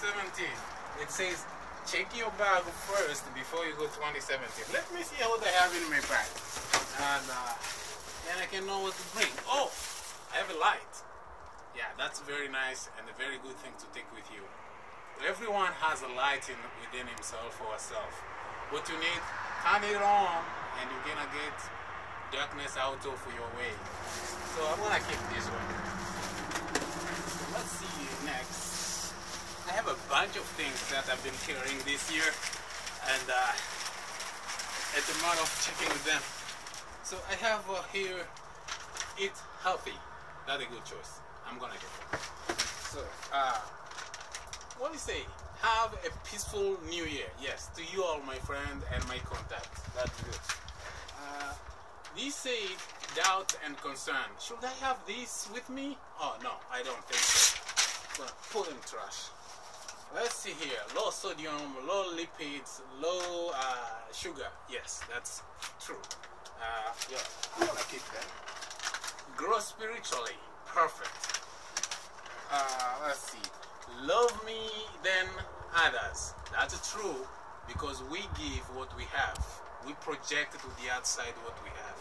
2017. It says check your bag first before you go 2017. Let me see what I have in my bag. And uh, then I can know what to bring. Oh, I have a light. Yeah, that's very nice and a very good thing to take with you. Everyone has a light in, within himself or herself. What you need, turn it on and you're gonna get darkness out of your way. So I'm gonna keep this one. Let's see next. I have a bunch of things that I've been carrying this year and uh, it's a matter of checking with them. So I have uh, here Eat Healthy. That's a good choice. I'm gonna get it. So, uh, what do you say? Have a peaceful new year. Yes, to you all, my friend and my contacts. That's good. Uh, these say doubt and concern. Should I have this with me? Oh, no, I don't think so. I'm gonna put in trash. Let's see here. Low sodium, low lipids, low uh, sugar. Yes, that's true. Uh, yeah, gonna keep them. Grow spiritually. Perfect. Uh, let's see. Love me, then others. That's true because we give what we have. We project to the outside what we have.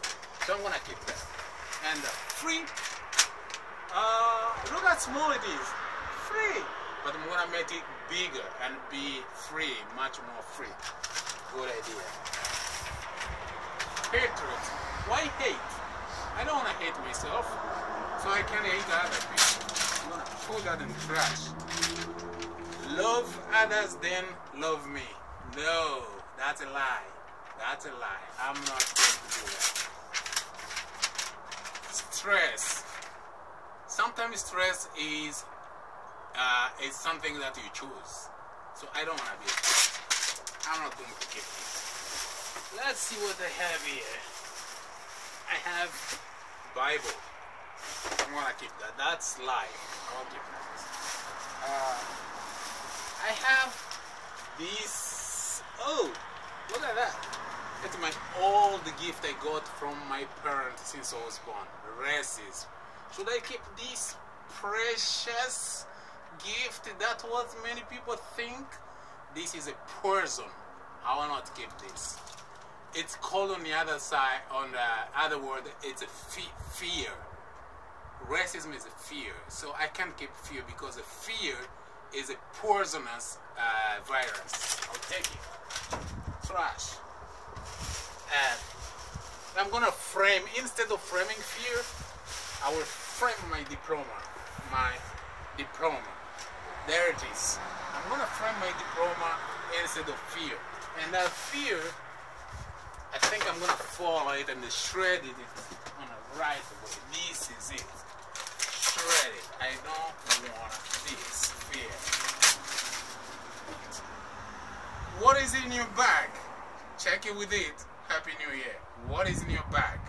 So I'm gonna keep that. And uh, free. Uh, look how small it is. Free. But I'm gonna make it bigger and be free, much more free. Good idea. Hatred. Why hate? I don't wanna hate myself, so I can hate other people. I'm gonna put that in trash. Love others, then love me. No, that's a lie. That's a lie. I'm not going to do that. Stress. Sometimes stress is uh, is something that you choose. So I don't want to be. I'm not going to. Let's see what I have here. I have Bible. I'm gonna keep that. That's life. I'll keep that. Uh, I have this. Oh, look at that. It's my old gift I got from my parents since I was born. Races. Should I keep this precious gift? That what many people think. This is a poison. I will not keep this. It's called on the other side, on the other word, it's a fe- fear. Racism is a fear. So I can't keep fear because a fear is a poisonous uh, virus. I'll take it. Trash. And I'm gonna frame, instead of framing fear, I will frame my diploma. My diploma. There it is. I'm gonna frame my diploma instead of fear. And that fear, I think I'm gonna follow it and shred it on the right way. This is it. Shred it. I don't want this fear. What is in your bag? Check it with it. Happy New Year. What is in your bag?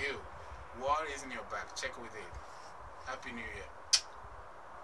You. What is in your bag? Check with it. Happy New Year.